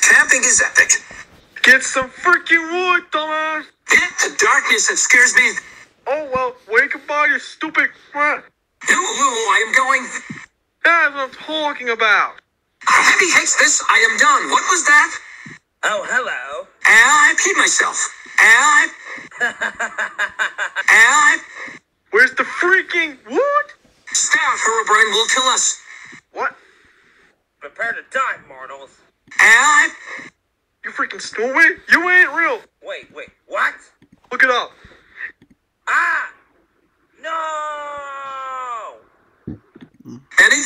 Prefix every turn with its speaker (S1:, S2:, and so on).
S1: Camping is epic.
S2: Get some freaking wood, dumbass!
S1: Hit the darkness that scares me.
S2: Oh well, wake up by you stupid crap.
S1: No, I am going.
S2: That's what I'm talking about.
S1: Ah, Heavy hates this. I am done. What was that?
S3: Oh, hello.
S1: I peed myself. I. And I.
S2: Where's the freaking wood?
S1: Staff, Herobrine will kill us.
S2: What?
S3: Prepare to die, mortals.
S1: I.
S2: You freaking stole stupid? You ain't real.
S3: Wait, wait, what?
S2: Look it up.
S3: Ah! No!
S1: Any